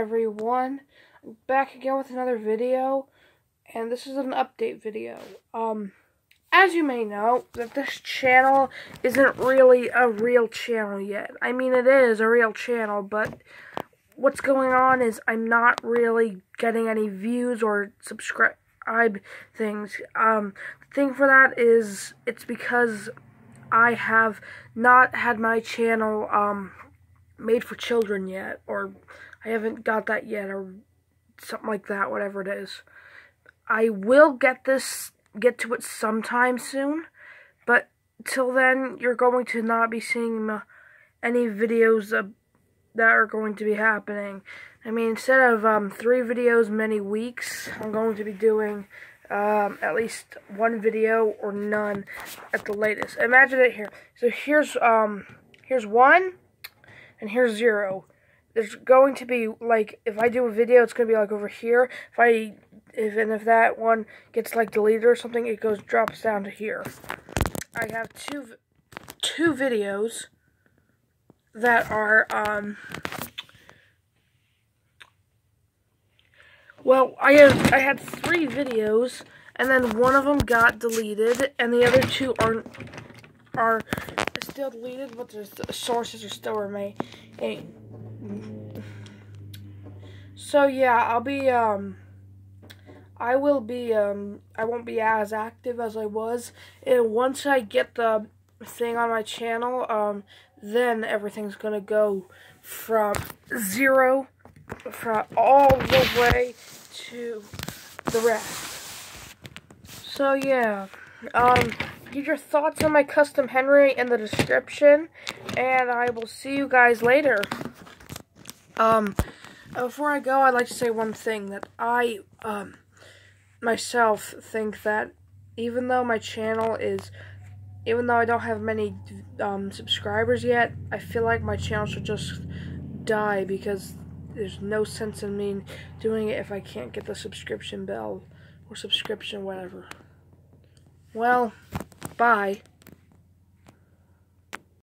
everyone? Back again with another video, and this is an update video. Um, as you may know, that this channel isn't really a real channel yet. I mean, it is a real channel, but what's going on is I'm not really getting any views or subscribe things. Um, the thing for that is it's because I have not had my channel, um, made for children yet, or I haven't got that yet, or something like that, whatever it is. I will get this, get to it sometime soon, but till then, you're going to not be seeing any videos that are going to be happening. I mean, instead of um, three videos many weeks, I'm going to be doing um, at least one video or none at the latest. Imagine it here. So here's um, here's one, and here's zero. There's going to be, like, if I do a video, it's going to be, like, over here. If I, if, and if that one gets, like, deleted or something, it goes, drops down to here. I have two, two videos that are, um, well, I have, I had three videos, and then one of them got deleted, and the other two aren't, are still deleted, but the sources are still remaining. So yeah, I'll be um I will be um I won't be as active as I was. And once I get the thing on my channel, um then everything's gonna go from zero from all the way to the rest. So yeah. Um Leave your thoughts on my custom Henry in the description, and I will see you guys later. Um, before I go, I'd like to say one thing, that I, um, myself think that even though my channel is, even though I don't have many, um, subscribers yet, I feel like my channel should just die, because there's no sense in me doing it if I can't get the subscription bell, or subscription, whatever. Well... Bye.